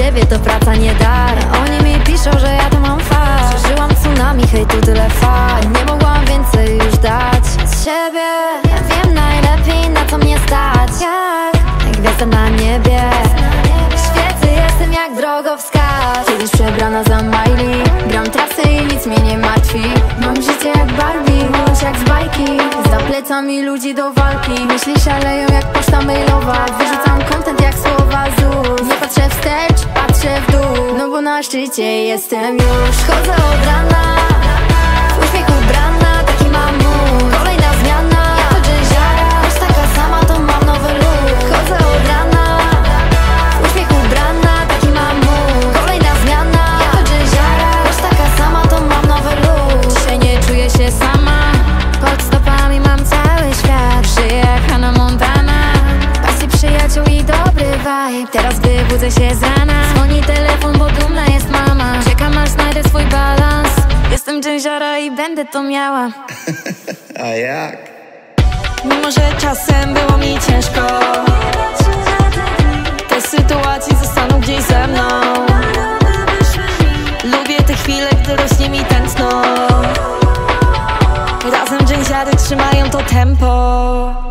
ciebie to praca nie dar. Oni mi piszą, że ja to mam far. Przeżyłam tsunami, hej tu tyle fal Nie mogłam więcej już dać z siebie. Ja wiem najlepiej na co mnie stać. Jak? Gwiazda na niebie. Świecę jestem jak drogowskaz. Kiedyś przebrana za Miley Gram trasy i nic mnie nie martwi. Mam życie jak Barbie, miłość jak z bajki. Za plecami ludzi do walki. Myśli szaleją jak poczta mailowa. Wyrzucam content jak słowa ZUS szczycie jestem już Chodzę vibe Teraz wybudzę się z rana. Dzwoni telefon, bo dumna jest mama. Czekam aż znajdę swój balans. Jestem dżęziara i będę to miała. A jak? Mimo, że czasem było mi ciężko Te sytuacje zostaną gdzieś ze mną. Lubię te chwile, gdy rośnie mi tętno. Razem dżęziary trzymają to tempo.